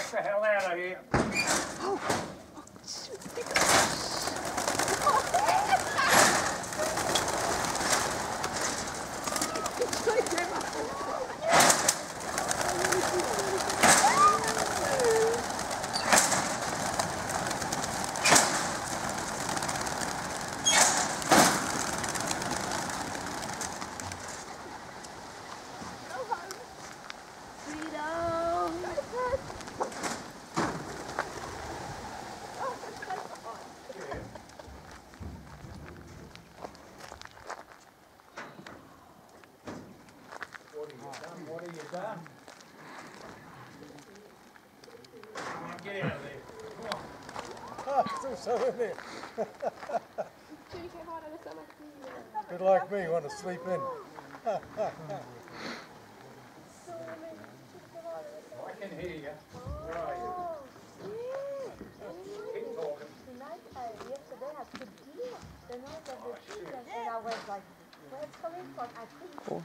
Get the hell out of here. What have What have you done? Come on, get out of there. Come on. Ah, still so in there. Bit like me, want to sleep in. I can hear you. Where are you? Keep talking. Tonight, yesterday I could hear the noise of the children, and I was like, where it's coming from? I couldn't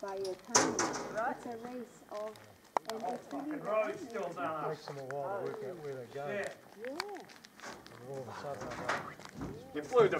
by a time. It's a race of, and it's really The road's still done up. Takes them a while to work out where they're going. Yeah. yeah. And all of a sudden, like, You flew the